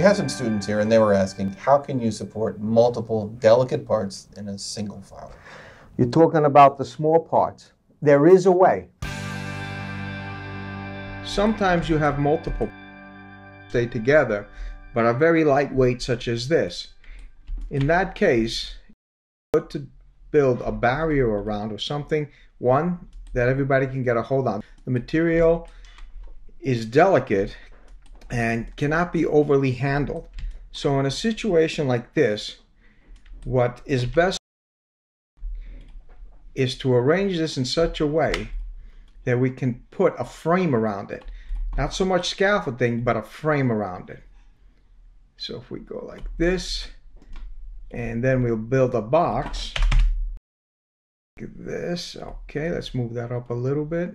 We have some students here and they were asking, how can you support multiple delicate parts in a single file? You're talking about the small parts. There is a way. Sometimes you have multiple stay together, but are very lightweight, such as this. In that case, good to build a barrier around or something, one that everybody can get a hold on. The material is delicate and cannot be overly handled. So in a situation like this, what is best is to arrange this in such a way that we can put a frame around it. Not so much scaffolding, but a frame around it. So if we go like this, and then we'll build a box. Like this, okay, let's move that up a little bit.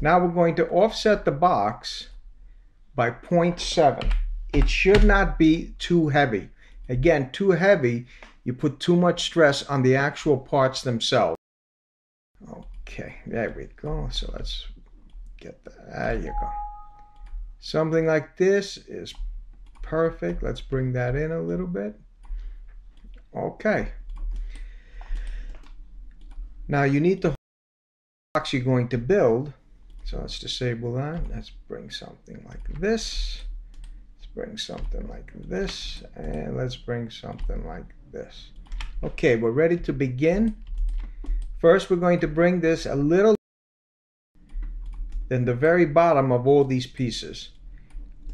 Now we're going to offset the box by 0.7. It should not be too heavy. Again, too heavy, you put too much stress on the actual parts themselves. Okay, there we go. So let's get that. There you go. Something like this is perfect. Let's bring that in a little bit. Okay. Now you need the box you're going to build. So let's disable that. Let's bring something like this. Let's bring something like this. And let's bring something like this. Okay, we're ready to begin. First, we're going to bring this a little than the very bottom of all these pieces.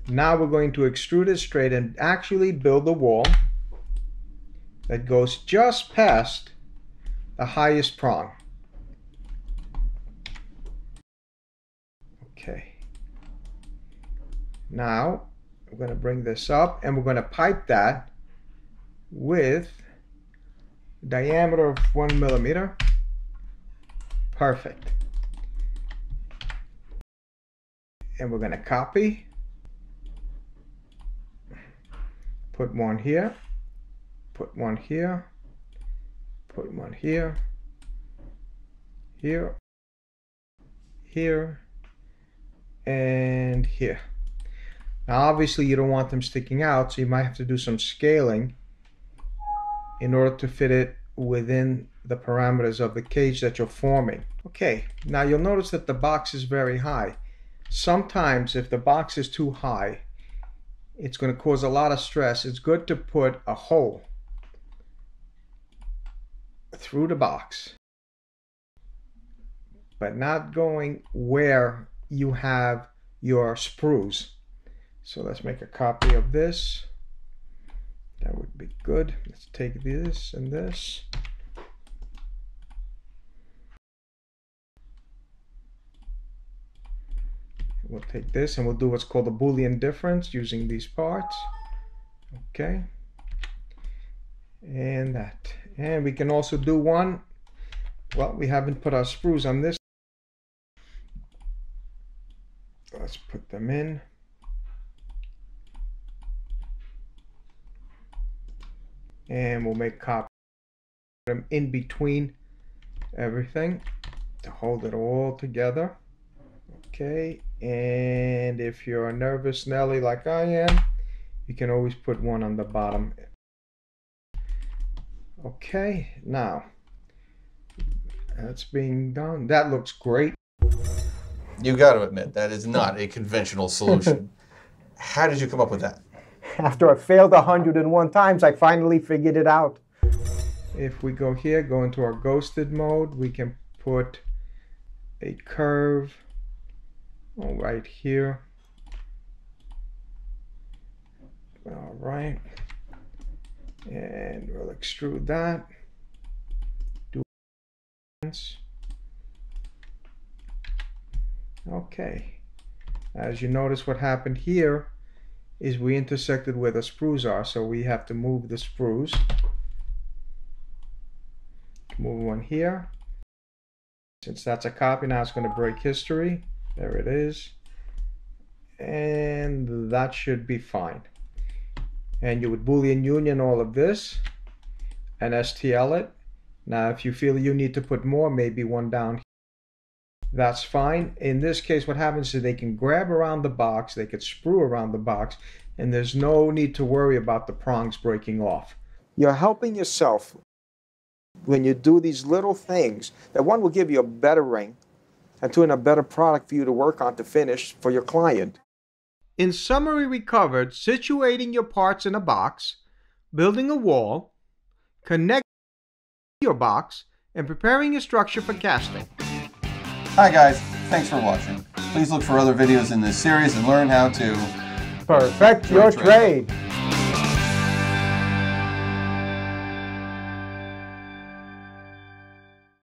Now we're going to extrude it straight and actually build a wall that goes just past the highest prong. Okay. Now we're going to bring this up and we're going to pipe that with diameter of one millimeter. Perfect. And we're going to copy. Put one here. Put one here. Put one here. Here. Here. And here. Now obviously you don't want them sticking out, so you might have to do some scaling in order to fit it within the parameters of the cage that you're forming. Okay, now you'll notice that the box is very high. Sometimes if the box is too high, it's going to cause a lot of stress. It's good to put a hole through the box, but not going where you have your sprues. So let's make a copy of this. That would be good. Let's take this and this. We'll take this and we'll do what's called a Boolean difference using these parts. Okay. And that. And we can also do one. Well, we haven't put our sprues on this. Let's put them in. and we'll make copy them in between everything to hold it all together. Okay and if you're a nervous Nelly like I am you can always put one on the bottom. Okay now that's being done. That looks great you got to admit that is not a conventional solution how did you come up with that after I failed 101 times, I finally figured it out. If we go here, go into our ghosted mode, we can put a curve right here. All right. And we'll extrude that. Do Okay. As you notice what happened here, is we intersected where the sprues are, so we have to move the sprues. Move one here. Since that's a copy, now it's going to break history. There it is. And that should be fine. And you would Boolean union all of this and STL it. Now, if you feel you need to put more, maybe one down that's fine. In this case, what happens is they can grab around the box, they could sprue around the box, and there's no need to worry about the prongs breaking off. You're helping yourself when you do these little things that one will give you a better ring and two, a better product for you to work on to finish for your client. In summary, we covered situating your parts in a box, building a wall, connecting your box, and preparing your structure for casting. Hi guys, thanks for watching. Please look for other videos in this series and learn how to perfect your trade.